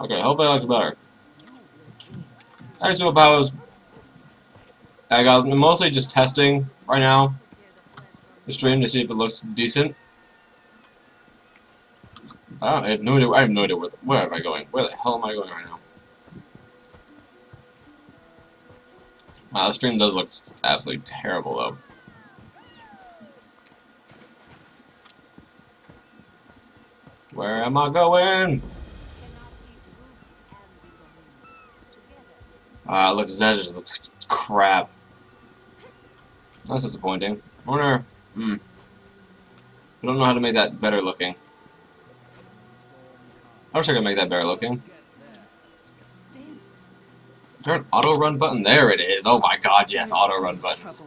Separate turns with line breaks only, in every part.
Okay, hopefully it looks better. Alright, so about I got I'm mostly just testing right now the stream to see if it looks decent. I, don't, I have no idea. I have no idea where. Where am I going? Where the hell am I going right now? Wow, the stream does look absolutely terrible though. Where am I going? Uh, look, Zed just looks crap. That's disappointing. I wonder, hmm. I don't know how to make that better looking. I wish I could make that better looking. Is there an auto run button? There it is. Oh my god, yes, auto run buttons.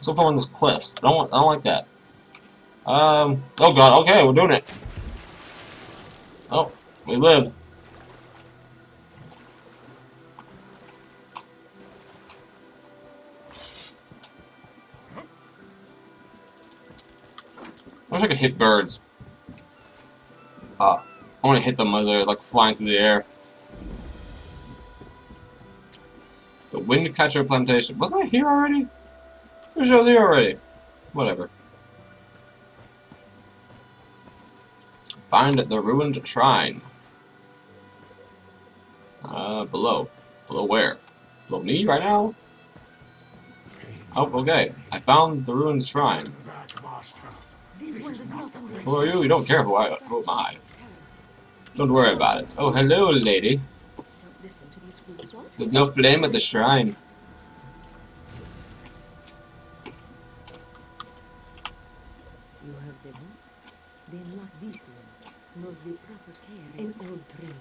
So on this cliffs. I don't want, I don't like that. Um oh god, okay, we're doing it. Oh, we lived. Hit birds. Uh, I want to hit them as they're like flying through the air. The Windcatcher Plantation. Wasn't I here already? I was here already. Whatever. Find the ruined shrine. Uh, below. Below where? Below me right now? Oh, okay. I found the ruined shrine. Who are you? You don't care who I who am I. Don't worry about it. Oh, hello, lady. There's no flame at the shrine.
You have the books? Then lock this one. Knows the proper care and old training.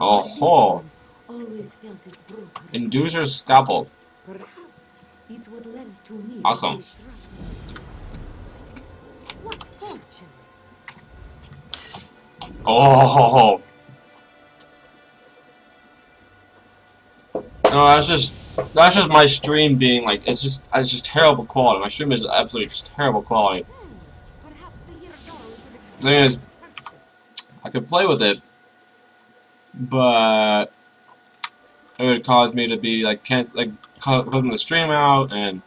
Oh ho!
Always felt it brought her
Inducer's scalpel.
Perhaps it's what leads to me.
Awesome.
What fortune!
Oh. No, that's just that's just my stream being like it's just it's just terrible quality. My stream is absolutely just terrible quality.
Hmm, perhaps a year ago should
Thing is, I could play with it, but it would cause me to be like cancel like cl- closing the stream out and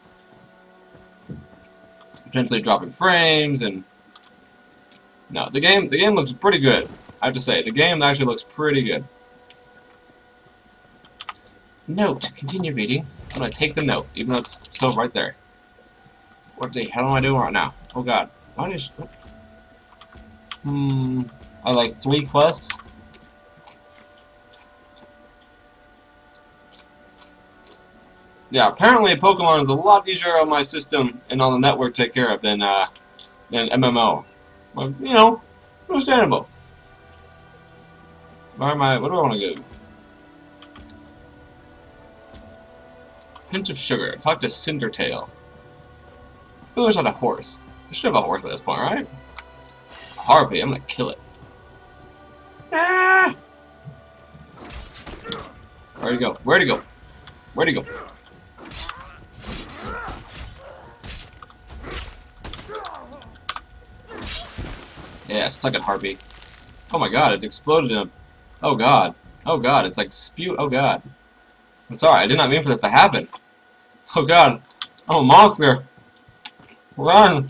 potentially dropping frames and no the game the game looks pretty good I have to say. The game actually looks pretty good. Note continue reading. I'm gonna take the note even though it's still right there. What the hell am I doing right now? Oh god. What? hmm I like three quests yeah, apparently Pokemon is a lot easier on my system and on the network to take care of than uh, than MMO. Well, you know, understandable. Where am I? What do I want to go? Pinch of sugar. Talk to Cindertail. Who knows how a horse? I should have a horse by this point, right? Harpy. I'm gonna kill it. Ah! Where'd he go? Where'd he go? Where'd he go? Yeah, suck it, Harpy. Oh my god, it exploded a... Oh god. Oh god, it's like spew... Oh god. I'm sorry, I did not mean for this to happen. Oh god. I'm a monster. Run!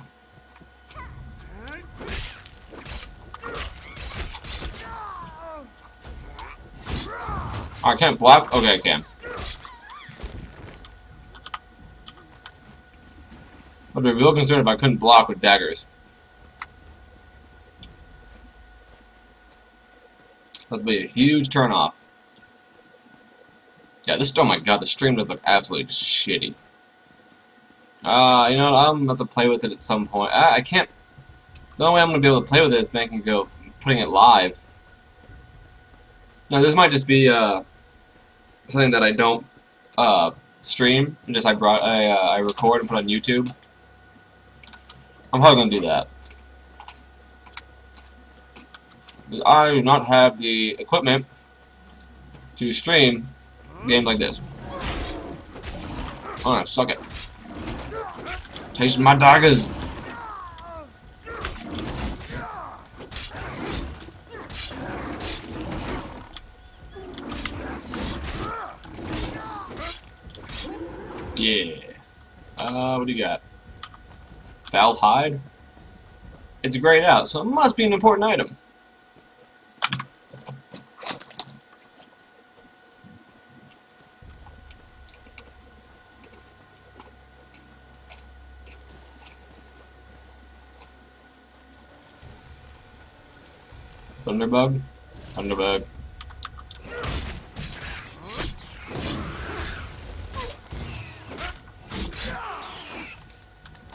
Oh, I can't block? Okay, I can. I'd be real concerned if I couldn't block with daggers. That'd be a huge turnoff. Yeah, this, oh my god, the stream does look absolutely shitty. Uh, you know, I'm about to play with it at some point. I, I can't, the only way I'm going to be able to play with it is making go, putting it live. Now, this might just be, uh, something that I don't, uh, stream, and just I brought, I, uh, I record and put on YouTube. I'm probably going to do that. I do not have the equipment to stream games like this. Alright, suck it. Taste my daggers. Yeah. Uh, what do you got? Foul hide? It's grayed out, so it must be an important item. Thunderbug? Thunderbug.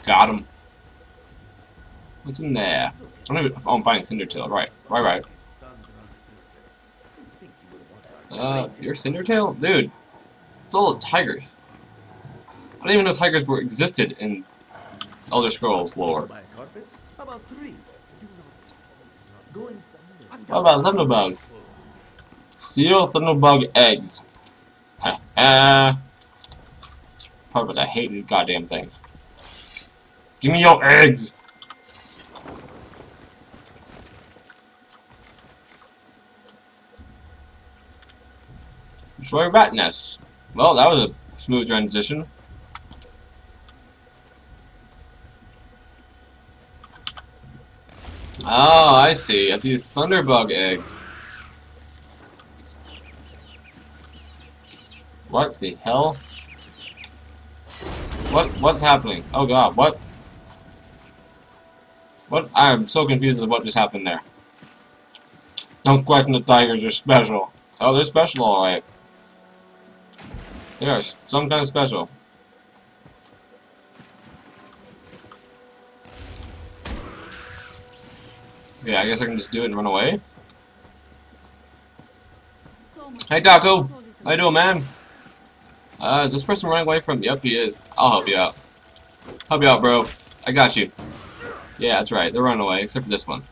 Got him. What's in there? I don't even, oh, I'm finding Cindertail. Right, right, right. Uh, you're Cindertail? Dude, it's all tigers. I didn't even know tigers were existed in Elder Scrolls lore.
Buy a carpet? About three. Do not. Go inside.
What about thunderbugs? Steal thunderbug eggs. Perfect, I hate these goddamn things. Give me your eggs! Destroy rat nests. Well, that was a smooth transition. I see. That's these thunderbug eggs. What the hell? What what's happening? Oh god, what? What? I am so confused as what just happened there. Don't question the tigers are special. Oh, they're special alright. They are some kind of special. Yeah, I guess I can just do it and run away. Hey, Taco! How you doing, man? Uh, is this person running away from? Yep, he is. I'll help you out. Help you out, bro. I got you. Yeah, that's right. They're running away, except for this one.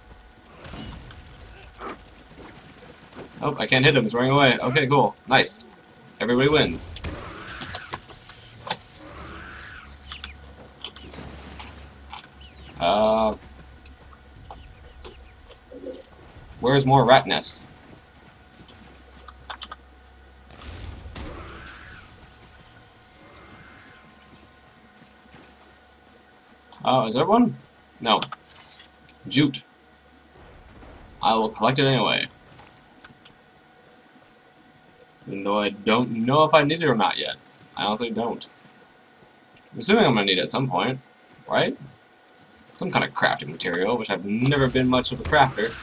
Oh, I can't hit him. He's running away. Okay, cool. Nice. Everybody wins. Uh, where's more rat nests? Oh, uh, is there one? No. Jute. I will collect it anyway. Even though I don't know if I need it or not yet. I honestly don't. I'm assuming I'm gonna need it at some point, right? Some kind of crafting material, which I've never been much of a crafter.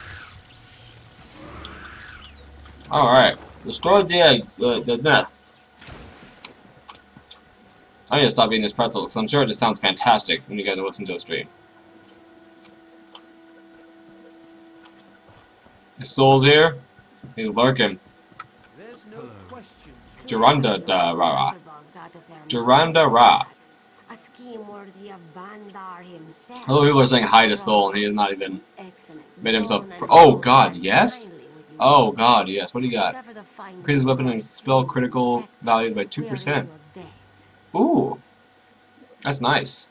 Alright. Destroy the eggs, uh, the nest. I need to stop eating this pretzel, because I'm sure it just sounds fantastic when you guys are listening to a stream. His soul's here. He's lurking.
There's no question.
Duranda da Rara. Duranda Ra.
A scheme worthy of Baan Dar himself.
Other people are saying hi to Soul, and he is not even
Excellent.
made himself. Pr- Oh God, yes.
Kindly with you.
Oh God, yes. What do you got?
Whatever
Increases weapon and spell critical
expect,
values by
2%.
Ooh, that's nice.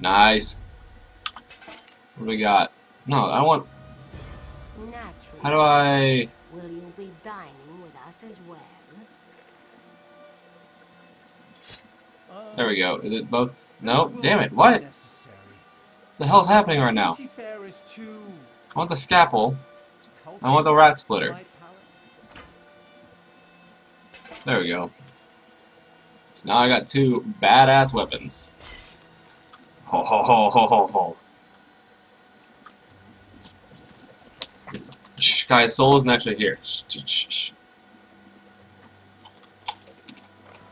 Nice. What do we got? No, I want.
Naturally.
How do I?
Will you be dining with us as well?
There we go. Is it both? No. Damn it! What the hell's happening right now? I want the scalpel. I want the rat splitter. There we go. So now I got two badass weapons. Ho ho ho ho ho ho. Guys, soul isn't actually here. Shh, shh, shh, shh.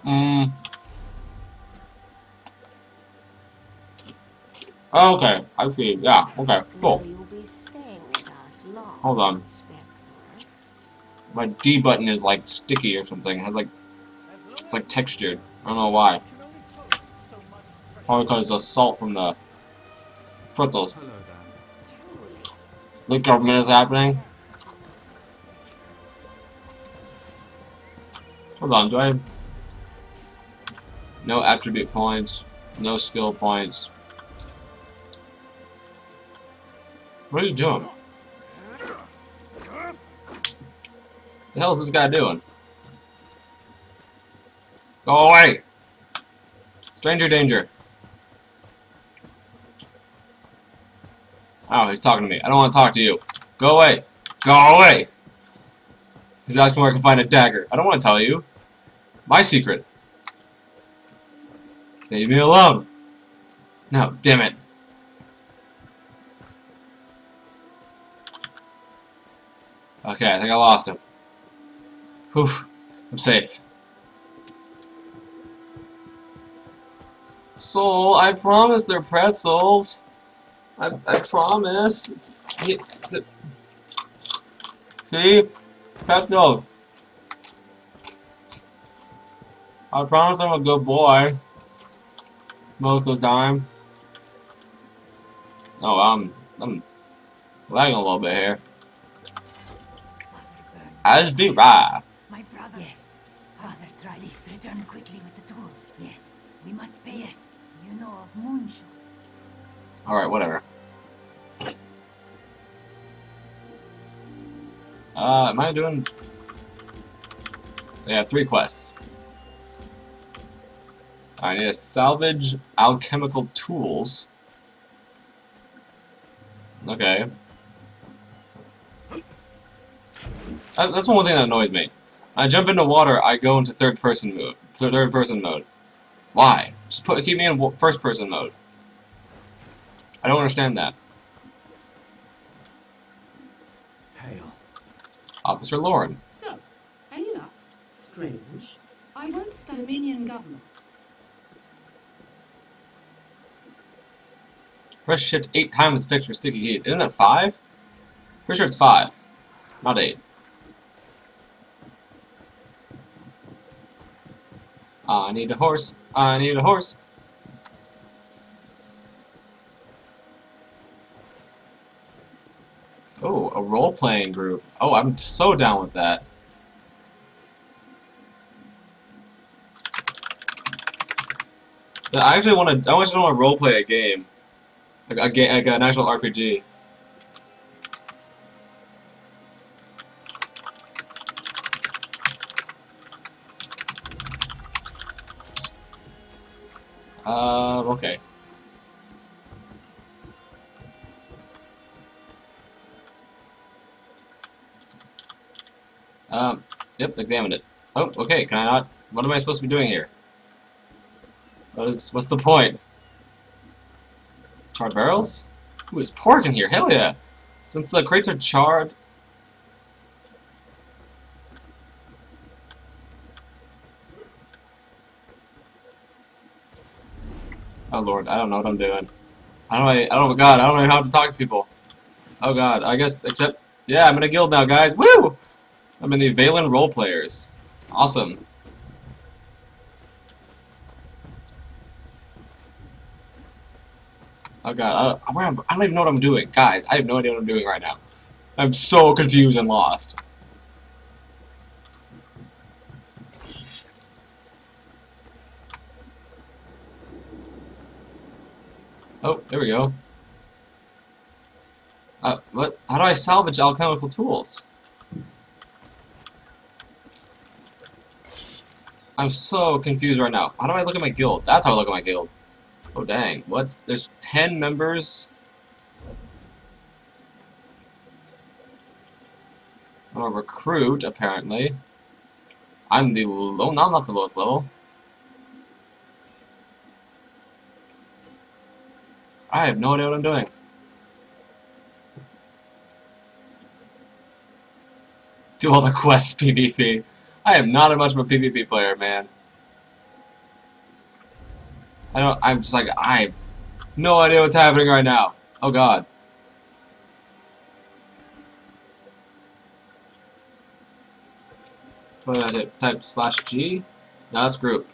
Mm. Okay, I see. Yeah, okay, cool. Hold on. My D button is like sticky or something. It has like it's like textured. I don't know why. Probably because the salt from the pretzels. The government is happening. Hold on, do I have no attribute points, no skill points? What are you doing? The hell is this guy doing? Go away! Stranger danger. Oh, he's talking to me. I don't want to talk to you. Go away. Go away! He's asking where I can find a dagger. I don't want to tell you. My secret. Leave me alone. No, damn it. Okay, I think I lost him. Whew. I'm safe. So, I promise they're pretzels. I, I promise. See? See? Pretzels. I promise I'm a good boy. Most of the time. Oh, I'm, I'm lagging a little bit here. I just be right.
Return quickly with the tools.
Yes.
We must pay yes. You know of Moonshoe.
Alright, whatever. Uh, am I doing... Yeah, three quests. I need to salvage alchemical tools. Okay. That's one thing that annoys me. I jump into water, I go into third person mode. Third person mode. Why? Just put keep me in first person mode. I don't understand that.
Hail.
Officer Lauren.
So, any luck? Strange. I once Dominion government.
Press shift eight times to fix your sticky keys. Isn't that five? Pretty sure it's five, not eight. I need a horse. I need a horse. Oh, a role-playing group. Oh, I'm so down with that. I actually want to. I actually want to role-play a game. Like a game, like an actual RPG. Uh, okay. Um, yep, examined it. Oh, okay, can I not? What am I supposed to be doing here? What is, what's the point? Charred barrels? Ooh, there's pork in here, hell yeah! Since the crates are charred... lord, I don't know what I'm doing. How don't. I, oh god, I don't know how to talk to people. Oh god, I guess, except, yeah, I'm in a guild now, guys, woo! I'm in the Valen Role Players. Awesome. Oh god, I, am, I don't even know what I'm doing. Guys, I have no idea what I'm doing right now. I'm so confused and lost. Oh, there we go. Uh, what? How do I salvage alchemical tools? I'm so confused right now. How do I look at my guild? That's how I look at my guild. Oh dang, what's there's 10 members? I'm a recruit, apparently. I'm the low, no, I'm not the lowest level. I have no idea what I'm doing. Do all the quests PvP. I am not a much of a PvP player, man. I don't. I'm just like I have no idea what's happening right now. Oh God. What did I type? Type slash G? No, that's group.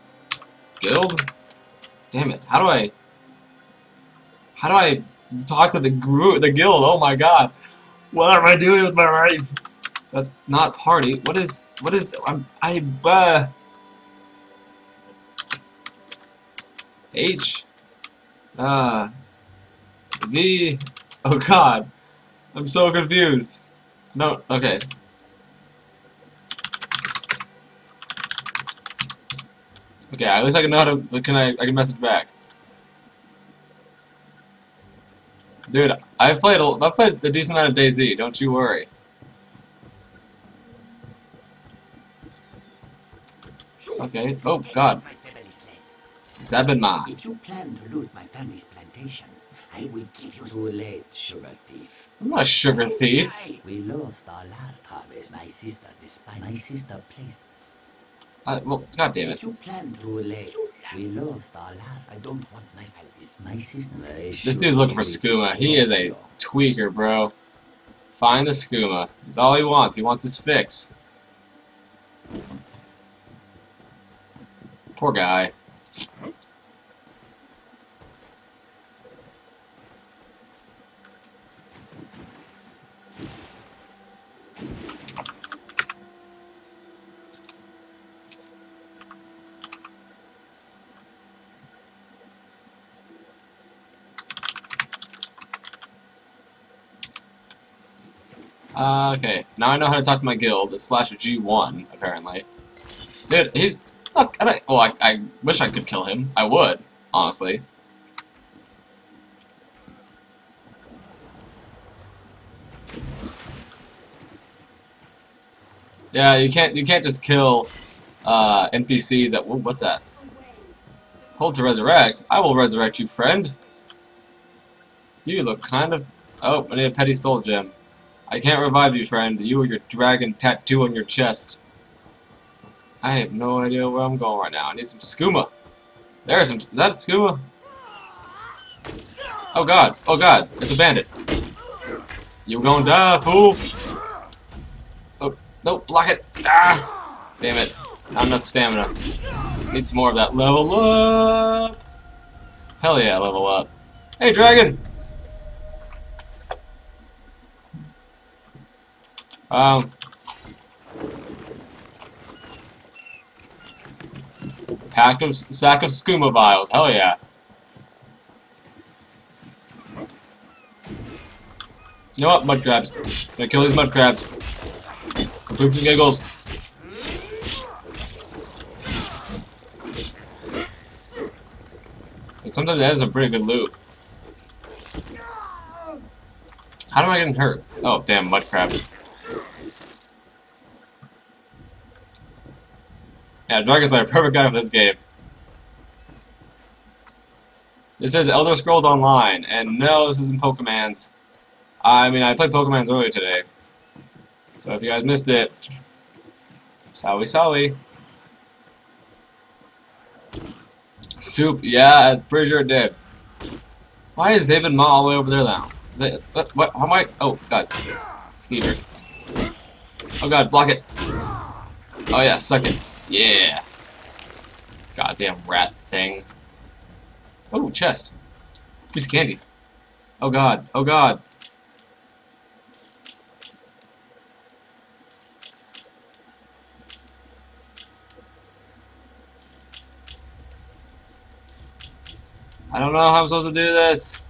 Guild? Damn it! How do I? How do I talk to the group, the guild? Oh my God! What am I doing with my life? That's not party. What is? What is? I'm. I. Uh, H. Uh. V. Oh God. I'm so confused. No. Okay. Okay, at least I can know how to. Can I? I can message back. Dude, I've played. A, I've played a decent amount of DayZ. Don't you worry. Okay. Oh God,
My table is late.
Zabinma.
If you plan to loot my family's plantation, I will give you too late, sugar thief.
I'm not a sugar thief.
We lost our last harvest. My sister, despite my sister placed.
I, well, God damn it.
If you plan too late, we lost our last. I don't want my this. My sister.
This dude's looking for skooma. He is a tweaker, bro. Find the skooma. That's all he wants. He wants his fix. Poor guy. Uh, okay, now I know how to talk to my guild. It's slash G1, apparently. Dude, he's... Look, I oh, I, I wish I could kill him. I would, honestly. Yeah, you can't you can't just kill uh, NPCs at what's that? Hold to resurrect. I will resurrect you, friend. You look kind of. Oh, I need a petty soul gem. I can't revive you, friend. You or your dragon tattoo on your chest. I have no idea where I'm going right now. I need some skooma. There's some. Is that skooma? Oh god. Oh god. It's a bandit. You're gonna die, fool. Oh, no, block it. Ah! Damn it. Not enough stamina. Need some more of that. Level up! Hell yeah, level up. Hey, dragon! Um. Pack of sack of skooma vials. Hell yeah. You know what? Mud crabs. Gonna kill these mud crabs. Poops and giggles. Sometimes that is a pretty good loot. How am I getting hurt? Oh, damn, mud crab. Yeah, Dragon Slayer, perfect guy for this game. This is Elder Scrolls Online, and no, this isn't Pokemans. I mean, I played Pokemans earlier today. So if you guys missed it, sorry, sorry. Soup, yeah, I'm pretty sure it did. Why is David Ma all the way over there now? They, what, what, how am I? Oh, God. Skeever. Oh, God, block it. Oh, yeah, suck it. Yeah. Goddamn rat thing. Oh, chest. Piece of candy. Oh, God. Oh, God. I don't know how I'm supposed to do this.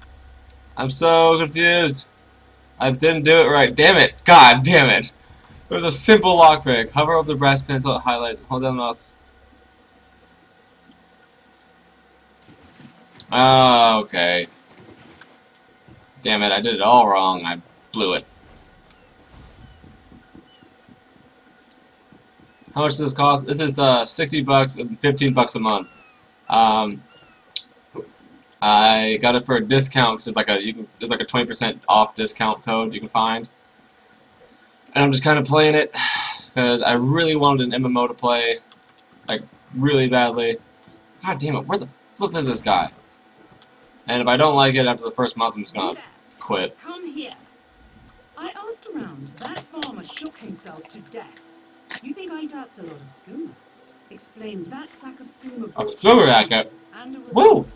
I'm so confused. I didn't do it right. Damn it. God damn it. It was a simple lockpick. Hover over the brass pin until it highlights. Hold down the mouse. Oh, okay. Damn it, I did it all wrong. I blew it. How much does this cost? This is uh, 60 bucks and 15 bucks a month. Um, I got it for a discount because there's like a you can, there's like a 20% off discount code you can find. And I'm just kind of playing it because I really wanted an MMO to play, like really badly. God damn it, where the flip is this guy? And if I don't like it after the first month, I'm just gonna quit.
Come here. I asked around. That farmer shook himself to death. You think I that's a lot of skooma? Explains that sack of skooma.
A
brought
sugar
you
racket. Woo!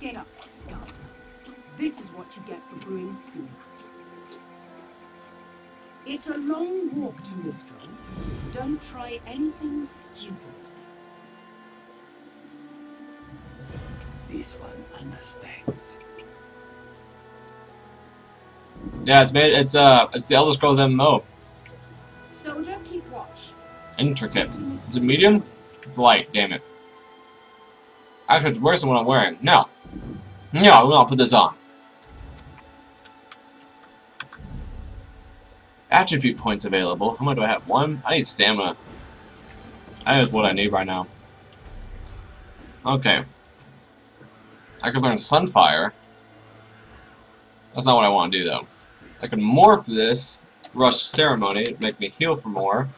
Get up, scum. This is what you get for brewing skooma. It's a long walk to Mistral. Don't try anything stupid.
This one understands.
Yeah, it's made. It's uh, it's the Elder Scrolls MMO.
Soldier, keep watch.
Intricate. It's a medium? It's light, damn it. Actually, it's worse than what I'm wearing. No. No, I will not put this on. Attribute points available. How much do I have? One? I need stamina. That is what I need right now. Okay. I could learn Sunfire. That's not what I want to do, though. I can morph this, Rush Ceremony, to make me heal for more.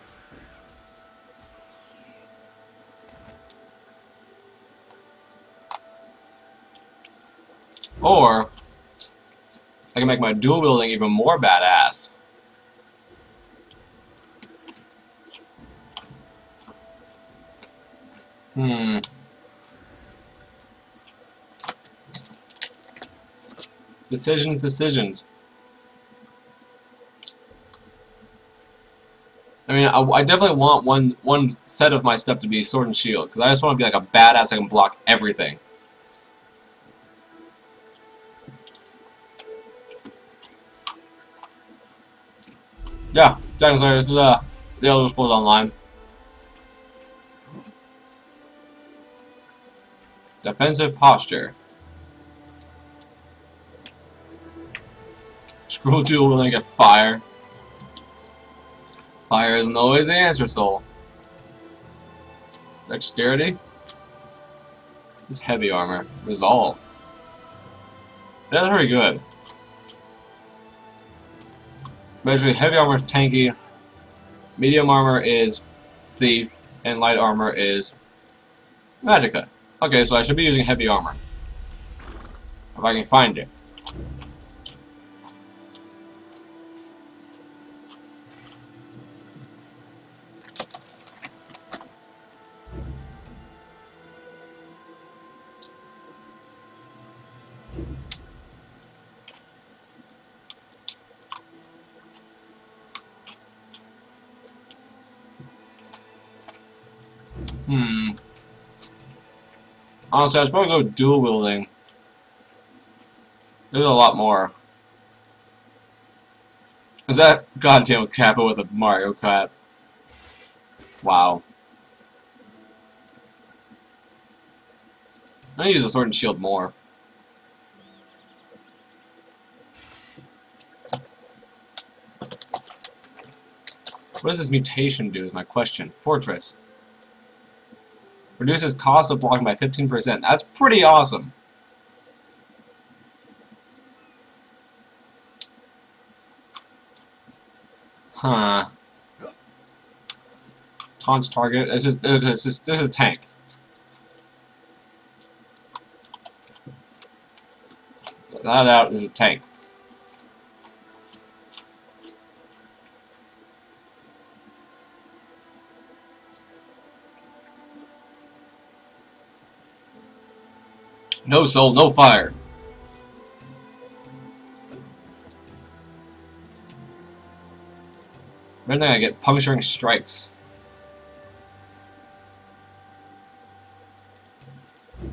Or, I can make my dual wielding even more badass. Hmm. Decisions, decisions. I mean, I, I, definitely want one one set of my stuff to be sword and shield, because I just want to be like a badass I can block everything. Yeah, Slayer is uh, the Elder Scrolls Online. Defensive posture. Scroll duel will get fire. Fire isn't always the answer, soul. Dexterity. It's heavy armor. Resolve. That's very good. Basically, heavy armor is tanky, medium armor is thief, and light armor is magicka. Okay, so I should be using heavy armor. If I can find it. Honestly, I should probably go dual wielding. There's a lot more. Is that goddamn Kappa with a Mario cap? Wow. I use a sword and shield more. What does this mutation do is my question. Fortress. Reduces cost of blocking by 15%. That's pretty awesome. Huh. Taunts target. This is this is this is tank. That out is a tank. No soul, no fire. Then I get puncturing strikes.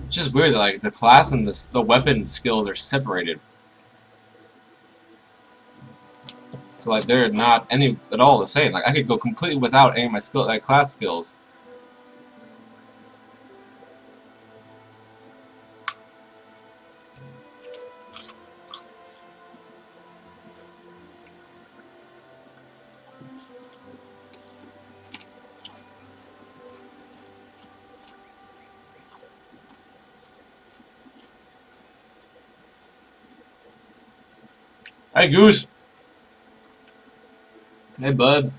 It's just weird that like the class and the the weapon skills are separated. So like they're not any at all the same. Like I could go completely without any of my skill like class skills. Hey, Goose. Hey, bud.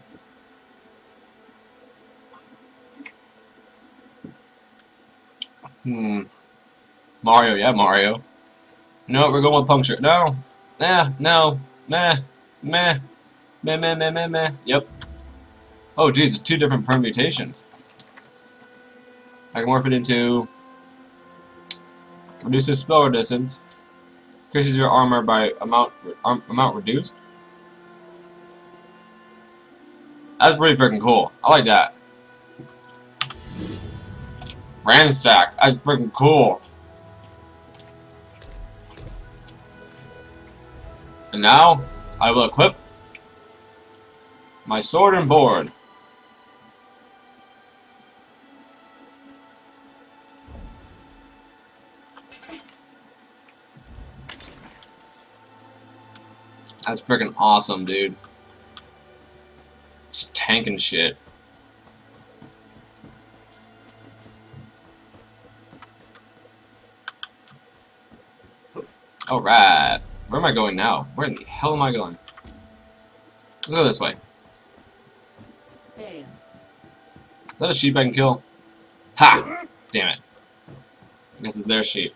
Hmm. Mario, yeah, Mario. No, we're going with puncture. No. Nah, no. Meh. Meh. Meh, meh, meh, meh, meh. Yep. Oh, geez, it's two different permutations. I can morph it into... Reduces spell resistance. Increases your armor by amount um, amount reduced. That's pretty freaking cool. I like that. Ransack. That's freaking cool. And now, I will equip my sword and board. That's freaking awesome, dude. Just tanking shit. Alright. Where am I going now? Where in the hell am I going? Let's go this way.
Hey,
Is that a sheep I can kill? Ha! Damn it. I guess it's their sheep.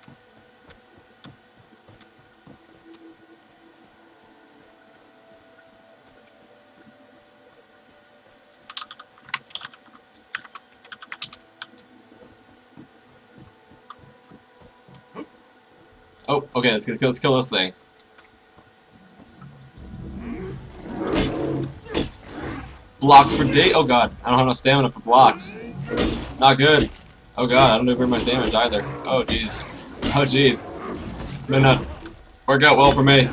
Oh, okay, let's, let's kill this thing. Blocks for day. Oh god, I don't have enough stamina for blocks. Not good. Oh god, I don't do very much damage either. Oh jeez. Oh jeez. This may not work out well for me.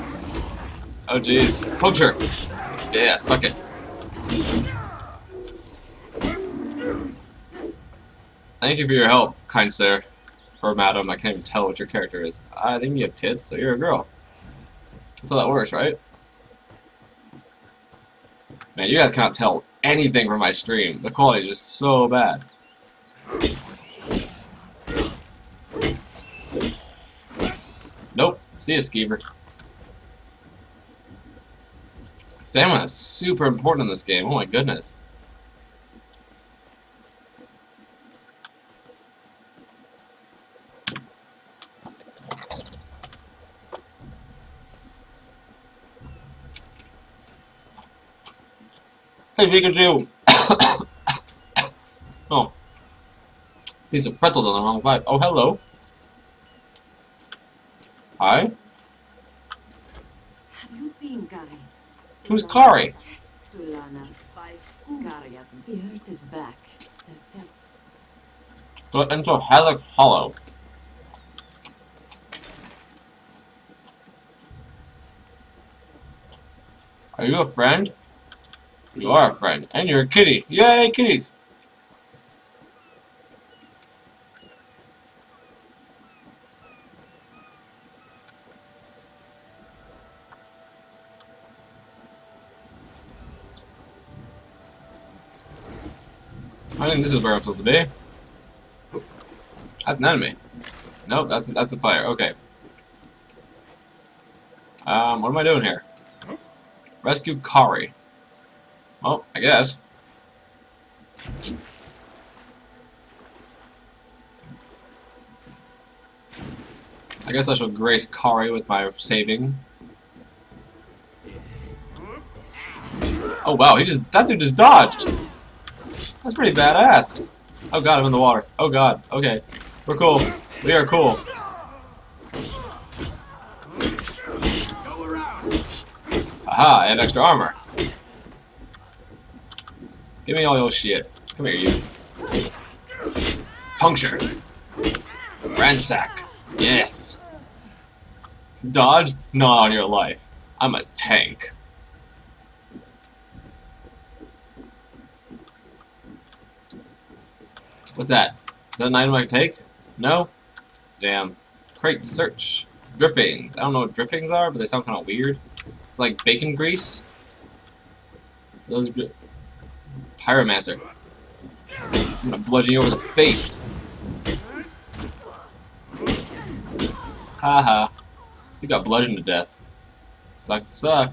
Oh jeez. Puncture! Yeah, suck it. Thank you for your help, kind sir. Or madam, I can't even tell what your character is. I think you have tits, so you're a girl. That's how that works, right? Man, you guys cannot tell anything from my stream. The quality is just so bad. Nope. See ya, Skeever. Stamina is super important in this game. Oh my goodness. Hey Pikachu! oh. Piece of pretzel on the wrong vibe. Oh, hello. Hi.
have you seen Kari?
Who's Kari?
Yes, Kari hasn't. He hurt his back.
Go into Halleck Hollow. Are you a friend? You are a friend. And you're a kitty. Yay, kitties! I think this is where I'm supposed to be. That's an enemy. Nope, that's that's a fire. Okay. Um, what am I doing here? Rescue Kari. Well, I guess. I guess I shall grace Kari with my saving. Oh wow, he just that dude just dodged. That's pretty badass. Oh god, I'm in the water. Oh god. Okay. We're cool. We are cool. Aha, I have extra armor. Give me all your shit. Come here, you. Puncture. Ransack. Yes. Dodge? Not on your life. I'm a tank. What's that? Is that an item I can take? No? Damn. Crate search. Drippings. I don't know what drippings are, but they sound kind of weird. It's like bacon grease. Those Pyromancer. I'm gonna bludgeon you over the face. Haha. You got bludgeoned to death. Suck suck.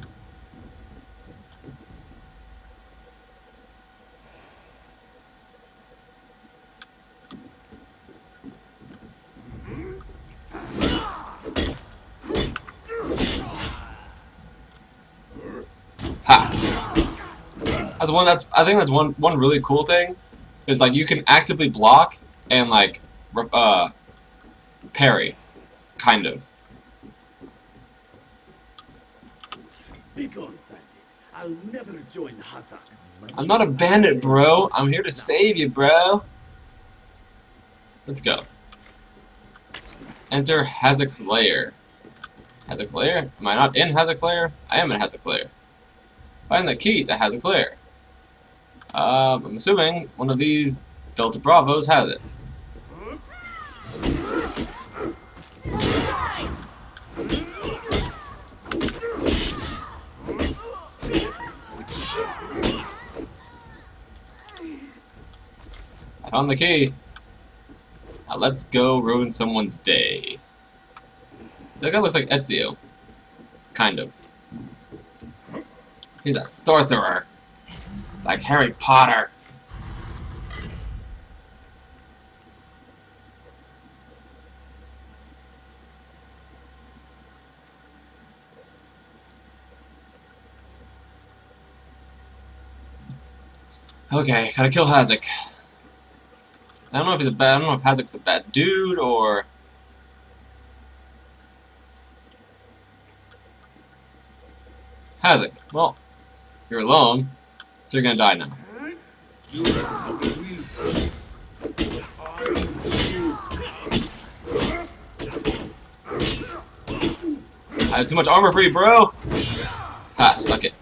Ha! That's one. That's I think that's one one really cool thing, is like you can actively block and like uh parry, kind of.
Begone, bandit. I'll never join Hazak.
I'm not a bandit, bro. I'm here to save you, bro. Let's go. Enter Hazak's lair. Hazak's lair? Am I not in Hazak's lair? I am in Hazak's lair. Find the key to Hazak's lair. Uh, I'm assuming one of these Delta Bravos has it. I found the key. Now let's go ruin someone's day. That guy looks like Ezio. Kind of. He's a sorcerer. Like Harry Potter. Okay, gotta kill Hazak. I don't know if he's a bad. I don't know if Hazak's a bad dude or. Hazak. Well, you're alone, so you're gonna die now.
I
have too much armor for you, bro. Ha, suck it.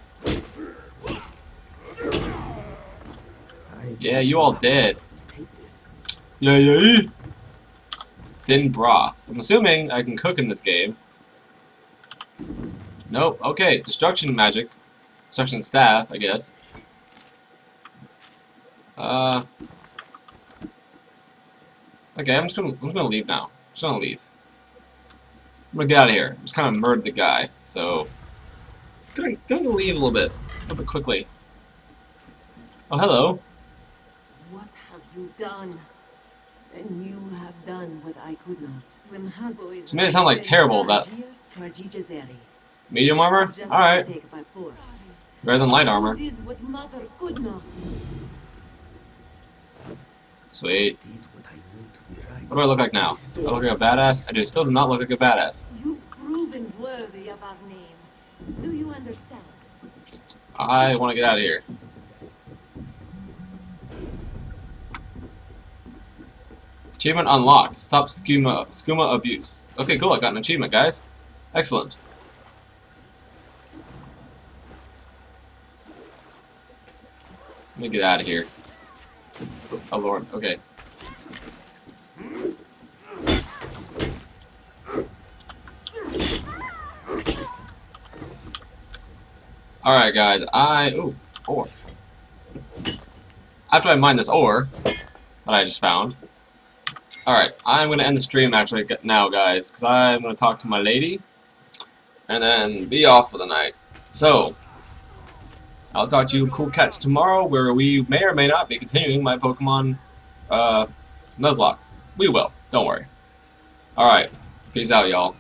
Yeah, you all dead. Yeah, yeah. Thin broth. I'm assuming I can cook in this game. Nope. Okay, destruction magic. Destruction staff, I guess. Uh. Okay, I'm just gonna I'm just gonna leave now. I'm just gonna leave. I'm gonna get out of here. Just kind of murdered the guy, so gonna gonna leave a little bit, a little bit quickly. Oh, hello.
What have you done? And you have done what I could not. When Hazo is
made it sound like terrible, that- Medium armor?
By force.
Better than light armor.
You did what mother could not.
Sweet.
what I knew to be right.
What do I look like now? Do I look like a badass? I do. Still do not look like a badass.
You've proven worthy of our name. Do you understand?
I want to get out of here. Achievement unlocked. Stop Skooma Skooma abuse. Okay, cool. I got an achievement, guys. Excellent. Let me get out of here. Oh lord. Okay. Alright, guys. I. Ooh, ore. After I mine this ore that I just found. Alright, I'm going to end the stream actually now, guys, because I'm going to talk to my lady and then be off for the night. So, I'll talk to you cool cats tomorrow where we may or may not be continuing my Pokemon uh, Nuzlocke. We will. Don't worry. Alright. Peace out, y'all.